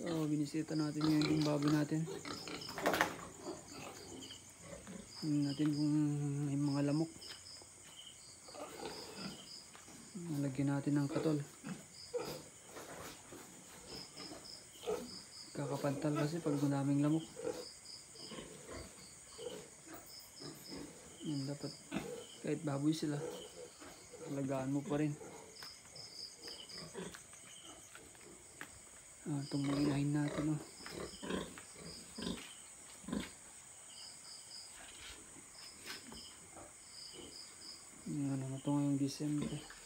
So, binisita natin yung baboy natin. Tingnan natin kung may mga lamok. Nalagyan natin ng katol. Kakapantal kasi pag madaming lamok. Yan dapat kahit baboy sila. Alagaan mo pa rin. Ah, inahin natin oh. Ano to ngayong December.